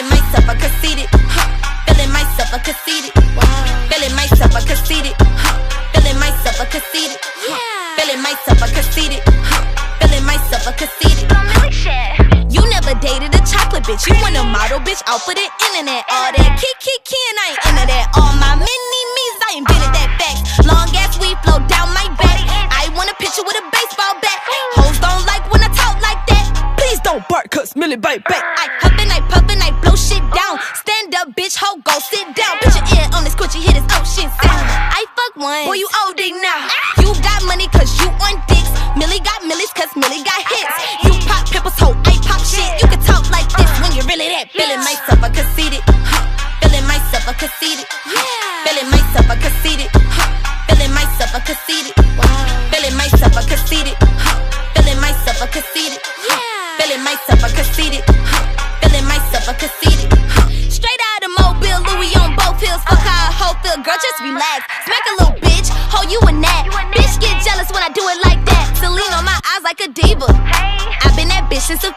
Feeling myself, I conceited. Huh. Feeling myself, I conceited. Wow. Feeling myself, I conceited. Huh. Feeling myself, I conceited. Huh. Yeah. Feeling myself, I conceited. Huh. Feeling myself, I conceited. Huh. You never dated a chocolate bitch. You want a model bitch out for the internet. All that kick, kick, kick, and I ain't into that. All my mini me's, I ain't bent at that fact. Long ass we flow down my back. I want a picture with a baseball bat. Hoes don't like when I talk like that. Please don't bark, cause Milli bite back. I up, bitch, ho, go sit down. Put your ear on this coochie, hit his ocean sound. I fuck one, boy, you OD now. You got money cause you on dicks. Milli got millies cause Milli got hits. You pop pimples, ho, I pop shit. You can talk like this when you're really that. Feeling myself, I conceited. Huh. Feeling myself, I conceited. Huh. Feeling myself, I conceited. Huh. Feeling myself, I conceited. Feeling myself, I conceited. Huh. Feeling myself, I conceited. Feeling myself, I conceited. Huh. Feeling myself, I conceited. Girl, just relax. Smack a little bitch, Hold you a gnat. Bitch get jealous when I do it like that. Celine on my eyes like a diva. I've been that bitch since a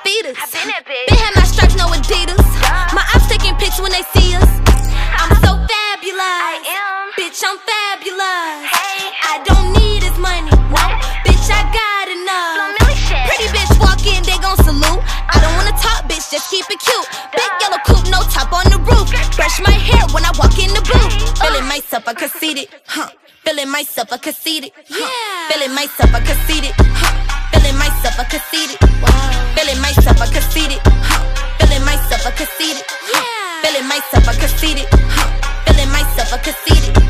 did huh? Feeling myself, I conceited. huh? Feeling myself, I conceited. huh? Feeling myself, I conceited. Feeling myself, I conceited. huh? Feeling myself, I conceited. huh? Feeling myself, I conceited. huh? Feeling myself, I conceded.